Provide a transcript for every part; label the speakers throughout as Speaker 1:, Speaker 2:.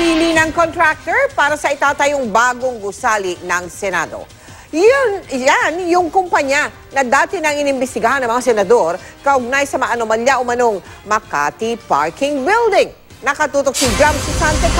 Speaker 1: Pili ng contractor para sa itatayong bagong gusali ng Senado. Yun, yan yung kumpanya na dati nang inimbestigahan ng mga senador kaugnay sa maanomalya umanong Makati Parking Building. Nakatutok si Jam Susante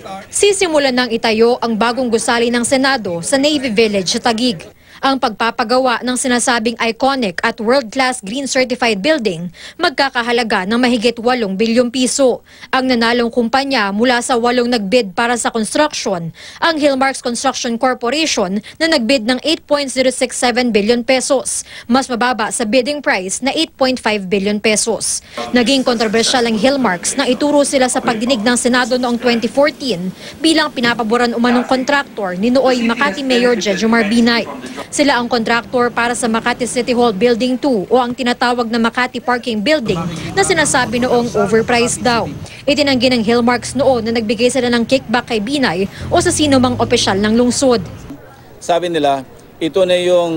Speaker 2: Star.
Speaker 3: Sisimulan ng itayo ang bagong gusali ng Senado sa Navy Village sa Taguig. Ang pagpapagawa ng sinasabing iconic at world-class green certified building magkakahalaga ng mahigit 8 bilyong piso. Ang nanalong kumpanya mula sa walong nagbid para sa construction, ang Hillmarks Construction Corporation na nagbid ng 8.067 billion pesos, mas mababa sa bidding price na 8.5 billion pesos. Naging kontrobersyal ang Hillmarks nang ituro sila sa pagdinig ng Senado noong 2014 bilang pinapaboran umanong kontraktor ni Nooy Makati Mayor Jejomar Binay. Sila ang kontraktor para sa Makati City Hall Building 2 o ang tinatawag na Makati Parking Building na sinasabi noong overpriced daw. Itinanggi ng Hillmarks noon na nagbigay sila ng kickback kay Binay o sa sino mang opisyal ng lungsod.
Speaker 4: sabi nila, ito na yung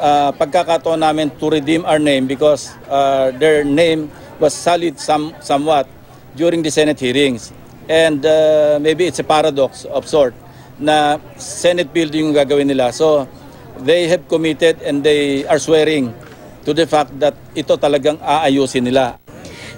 Speaker 4: ah, pagkakataon namin to redeem our name because ah, their name was sullied some, somewhat during the Senate hearings. And ah, maybe it's a paradox of sort na Senate building yung gagawin nila. So they have committed and they are swearing to the fact that ito talagang aayusin nila.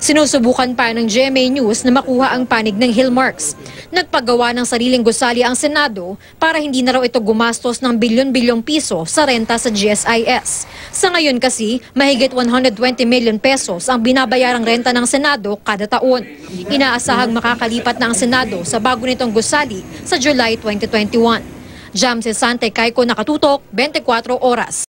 Speaker 3: Sinusubukan pa ng GMA News na makuha ang panig ng Hillmarks. Nagpagawa ng sariling gusali ang Senado para hindi na raw ito gumastos ng bilyon-bilyong piso sa renta sa GSIS. Sa ngayon kasi, mahigit 120 million pesos ang binabayarang renta ng Senado kada taon. Inaasahang makakalipat na ang Senado sa bago nitong gusali sa July 2021. Jam Sante Kaiko nakatutok 24 oras.